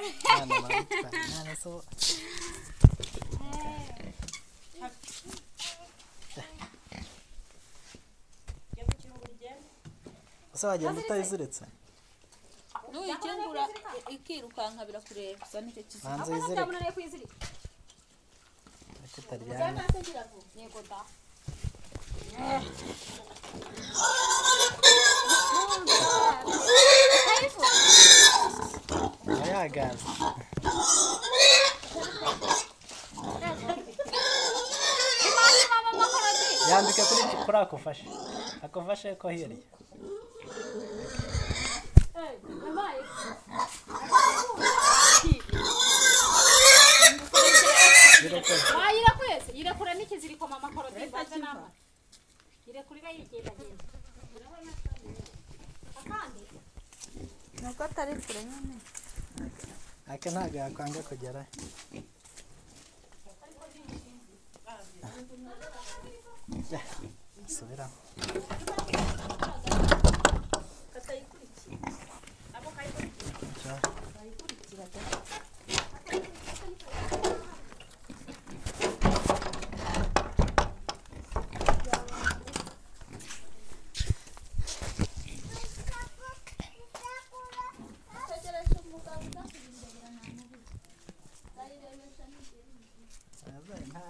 あのまあいつかあのそう。uzajya muta i yiziretse nuyikingura ikirukanka birakureba gusa ntikikize manza yizirike ariko utaryana yego da cagaço. Ya ndika kuri kuri ako fashe. Ako fashe ko A Hey, nabaye. Bayira kwese, irakura n'ikiziriko mama korodi baje nama. ake ntabwo yakwanga kugerayo ah. subiramo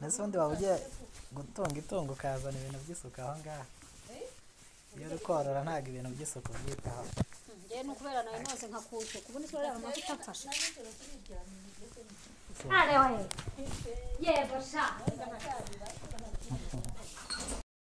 mbese ubundi waba ugiye gutunga itungo ukazana ibintu by'isuku aho ngaho iyo uri korora ntabwo ibintu by'isuku byitaho ngewe ni nawe nose nka kucyo kubona isura yawe amavuta afasha yewe sha